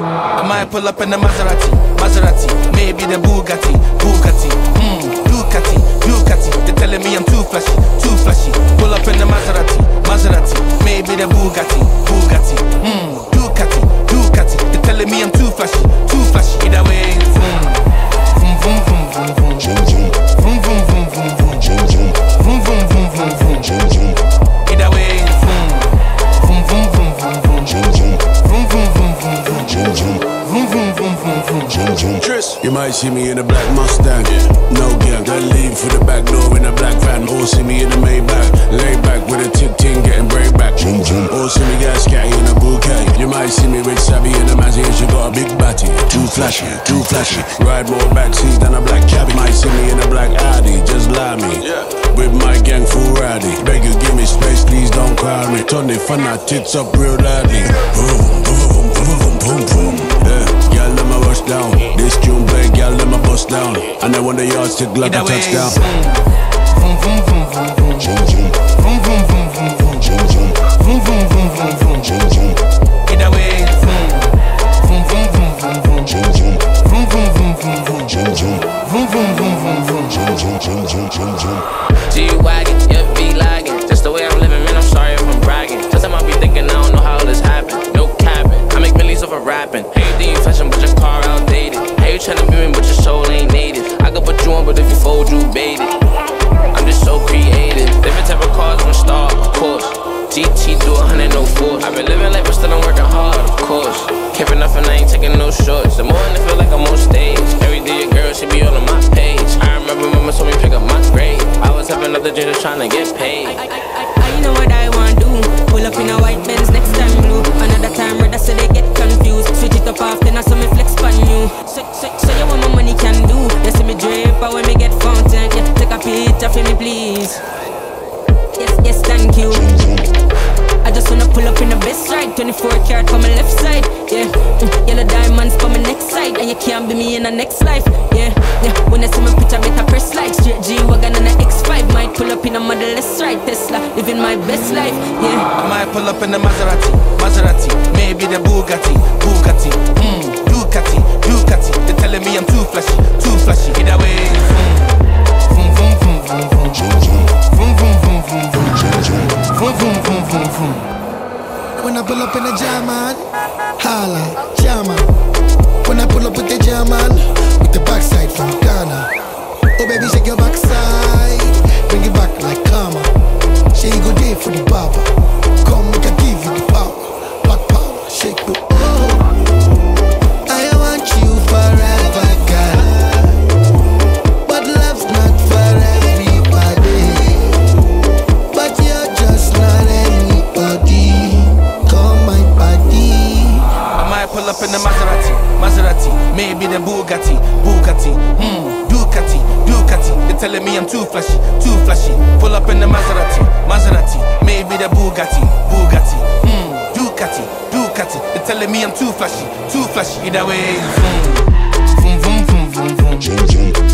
I might pull up in the Maserati, Maserati, maybe the Bugatti, Bugatti, Hmm, Ducati, Ducati. They're telling me I'm too flashy, too flashy. Pull up in the Maserati, Maserati, maybe the Bugatti, Bugatti, Hmm, Ducati, Ducati. They're telling me I'm too flashy, You might see me in a black Mustang. No gang, then leave for the back door in a black van. Or see me in a Maybach, lay back with a tick ting, getting break back. Or see me get scatty in a bouquet. You might see me with Savvy in a Mazzy and she got a big batty. Too flashy, too flashy. Ride more backseat than a black cabbie. Might see me in a black Audi, just lie me. With my gang full rowdy. Beg you, give me space, please don't crowd me. Turn the fanatics up real loudly. Boom, boom, boom, boom, boom, boom, down. This tune play, girl, let me bust down. And I want the yards to like a touchdown. vroom, vroom, vroom, vroom, vroom, vroom. Vroom, vroom, vroom, vroom, vroom. Vroom, vroom, vroom, vroom, vroom. Either way, vroom. Vroom, vroom, vroom, vroom, vroom. Vroom, vroom, vroom, vroom, vroom. Vroom, vroom, vroom, vroom, vroom. G-Wagon, yeah, be lagging. Just the way I'm living, man, I'm sorry if I'm bragging. Sometimes I be thinking I don't know you fold, you it. I'm just so creative. Different type of cars, I'm a star, of course. GT do a hundred, no force. I've been living life, but still I'm working hard, of course. Keeping up and I ain't taking no shorts. The more I feel like I'm on stage. Every day a girl should be on my page. I remember mama told me pick up my grade. I was having other dreams, just trying to get paid. I, I, I, I know what I want to do. Pull up in a white Benz, next time blue. Another time red, so they for me, please. Yes, yes, thank you. I just wanna pull up in the best ride 24 karat for my left side, yeah. Mm, Yellow diamonds for my next side. And you can't be me in the next life, yeah. Yeah, when I see my picture, better press like Straight G-Wagon and a X5 Might pull up in a Model S ride Tesla, living my best life, yeah. I might pull up in the Maserati, Maserati, maybe the Bugatti, Bugatti, hmm, vroom, vroom, vroom, vroom, vroom. When I pull up in a German, holla, German. When I pull up with the German, with the backside from Ghana. Oh baby, shake your backside, bring it back like karma. You go there for the barber. up in the Maserati, Maserati, maybe the Bugatti, Bugatti, hmm, Ducati, Ducati. They're telling me I'm too flashy, too flashy. Pull up in the Maserati, Maserati, maybe the Bugatti, Bugatti, hmm, Ducati, Ducati. They're telling me I'm too flashy, too flashy. Either way, hmm. vroom, vroom, vroom, vroom, vroom, vroom.